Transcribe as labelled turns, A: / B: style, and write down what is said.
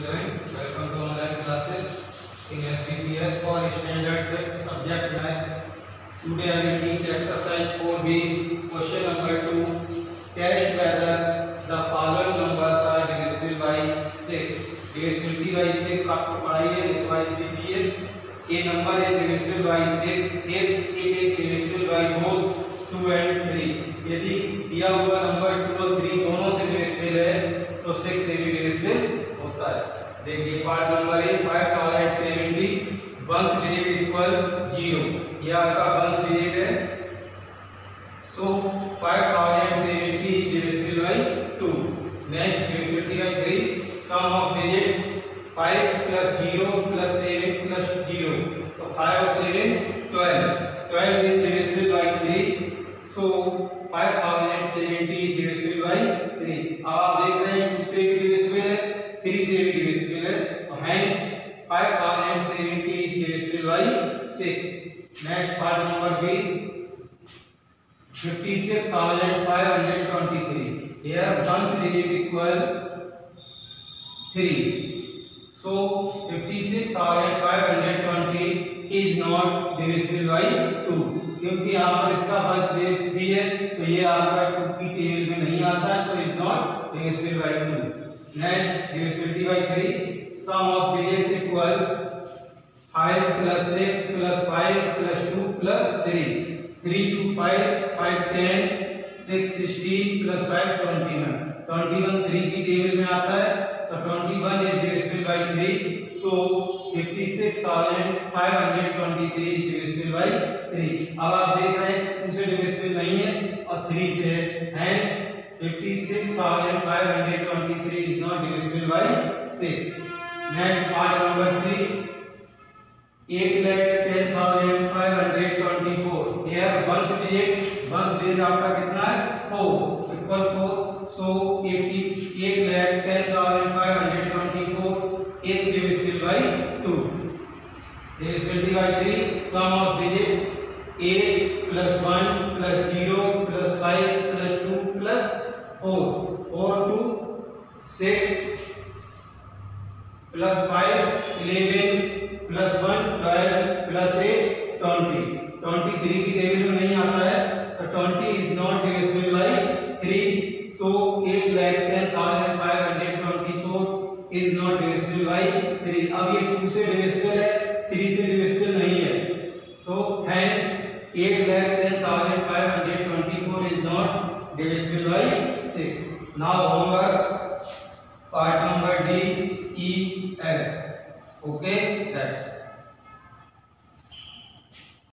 A: student, welcome to online classes in SPPS for standard 12 subject maths. Today I will teach exercise 4b, question number 2. Test whether the following numbers are divisible by 6. Divisibility by 6 आपको पढ़ाई है revise भी a number is divisible by 6 if it is divisible by both 2 and 3 यदि दिया हुआ number 2 और 3 दोनों से divisible है तो 6 से होता है। देखिए part number A five thousand seventy ones digit equal zero ये आपका वंश डिजिट है। So five thousand seventy is divisible by two next divisibility by three sum of digits five plus zero plus seven plus zero तो five और seven twelve twelve is divisible by three so five three से eight divisible है तो hence 5070 is divisible by 6 next part number B 56523 here one digit equal 3 so so, 56520 is not divisible by 2 क्योंकि आप इसका बस digit 3 है तो ये आपका 2 की टेबल में नहीं आता है तो is not divisible by 2 Next, divisibility by 3. Sum of digits equal 5 plus 6 plus 5 plus 2 plus 3. 3 to 5, 5 10, 6 16 plus 5 21. 21 3 की टेबल में आता है तो 21 is divisible by 3 so 56523 is divisible by 3 अब आप देख रहे हैं 2 से डिविजिबल नहीं है और 3 से है 56,523 is not divisible by 6. Next part number 6. 8,10,524. Here ones digit, ones digit आपका कितना है? 4. Equal 4. So 88,10,524 is divisible by 2. Divisibility by 3. Sum of digits 8 plus 1 plus 0 plus 5 plus four four two six plus five eleven plus one twelve plus eight twenty twenty three की table में नहीं आता है तो twenty is not divisible by three so eight lakh ten thousand five hundred twenty four is not divisible by three अब ये two से डिविजिबल है थ्री से divisible divisible by 6. Now homework part number D, E, l Okay, that's